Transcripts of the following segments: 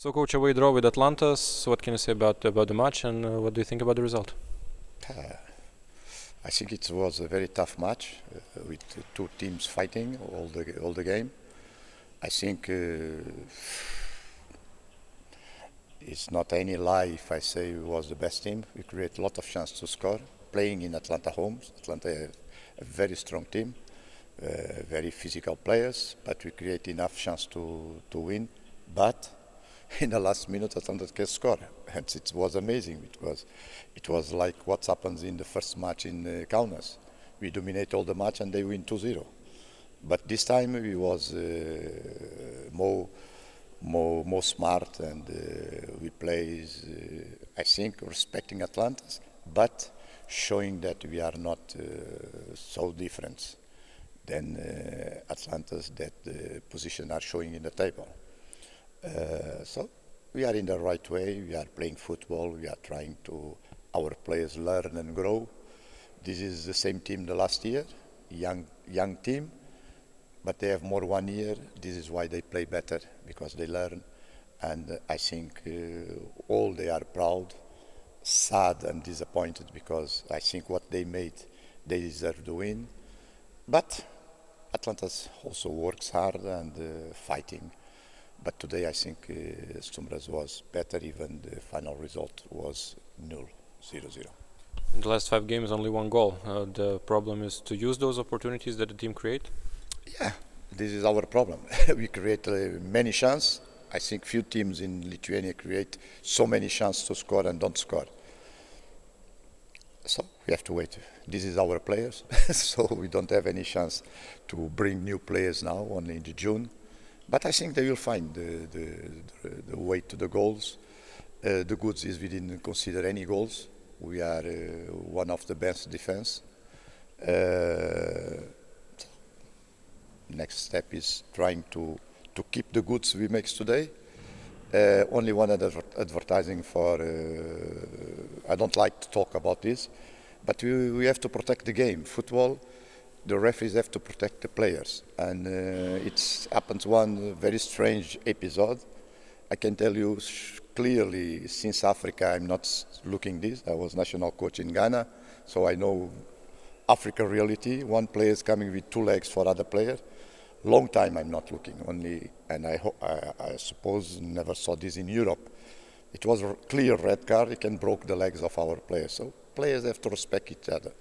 So, coach, away draw with Atlantas. So what can you say about about the match, and uh, what do you think about the result? Uh, I think it was a very tough match uh, with two teams fighting all the all the game. I think uh, it's not any lie if I say it was the best team. We create a lot of chance to score. Playing in Atlanta homes, Atlanta a, a very strong team, uh, very physical players, but we create enough chance to to win. But in the last minute Atlanta can score, and it was amazing. It was, it was like what happens in the first match in uh, Kaunas. We dominate all the match and they win 2-0. But this time we was uh, more, more, more smart and uh, we play, uh, I think, respecting Atlantas, but showing that we are not uh, so different than uh, Atlantas that the position are showing in the table. Uh, so we are in the right way. We are playing football. We are trying to our players learn and grow. This is the same team the last year, young young team, but they have more one year. This is why they play better because they learn, and uh, I think uh, all they are proud, sad and disappointed because I think what they made, they deserve to win, but Atlantas also works hard and uh, fighting but today I think uh, Stumbras was better, even the final result was nil, 0-0. In the last five games, only one goal. Uh, the problem is to use those opportunities that the team create? Yeah, this is our problem. we create uh, many chances. I think few teams in Lithuania create so many chances to score and don't score. So we have to wait. This is our players, so we don't have any chance to bring new players now, only in June. But I think they will find the, the, the, way to the goals. Uh, the goods is we didn't consider any goals. We are uh, one of the best defense. Uh, next step is trying to, to keep the goods we make today. Uh, only one adver advertising for, uh, I don't like to talk about this, but we, we have to protect the game. Football, the referees have to protect the players. And uh, it's happened one very strange episode. I can tell you clearly, since Africa, I'm not looking this. I was national coach in Ghana, so I know Africa reality. One player is coming with two legs for other player. Long time I'm not looking only, and I, I, I suppose never saw this in Europe. It was clear red card. It can broke the legs of our players. So players have to respect each other.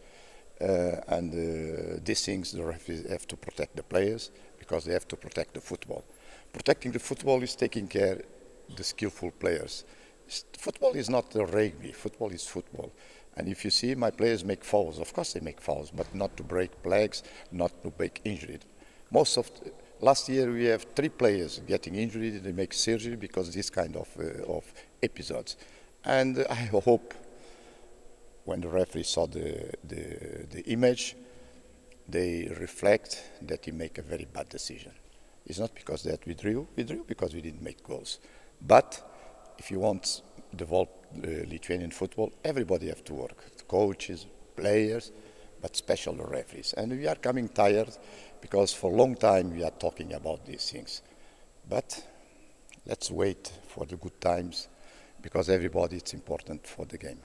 Uh, and uh, these things the referees have to protect the players because they have to protect the football. Protecting the football is taking care the skillful players. Football is not rugby. Football is football. And if you see my players make fouls, of course they make fouls, but not to break legs, not to make injury. Most of the, last year we have three players getting injured. They make surgery because this kind of uh, of episodes. And I hope when the referee saw the, the image, they reflect that he make a very bad decision. It's not because that we drew, we drew because we didn't make goals. But if you want develop uh, Lithuanian football, everybody have to work. Coaches, players, but special referees. And we are coming tired because for a long time we are talking about these things. But let's wait for the good times because everybody it's important for the game.